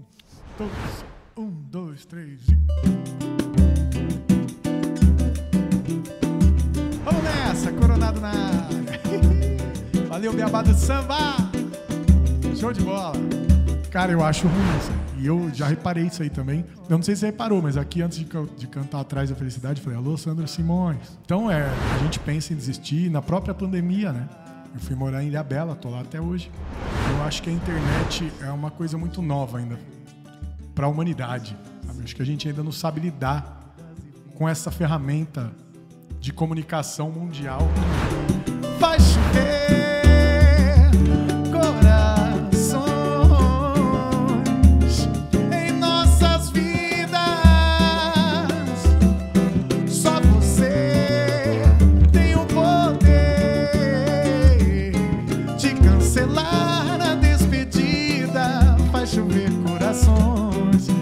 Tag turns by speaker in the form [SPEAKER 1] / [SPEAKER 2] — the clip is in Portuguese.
[SPEAKER 1] Um, dois, um, dois, três e. Vamos nessa, coronado na área. Valeu, Beabá do samba! Show de bola! Cara, eu acho ruim isso. E eu já reparei isso aí também. Eu não sei se você reparou, mas aqui antes de, de cantar Atrás da Felicidade, eu falei, alô, Sandro Simões. Então, é, a gente pensa em desistir na própria pandemia, né? Eu fui morar em Ilhabela, tô lá até hoje. Eu acho que a internet é uma coisa muito nova ainda para a humanidade. sabe? Acho que a gente ainda não sabe lidar com essa ferramenta de comunicação mundial. Vai corações.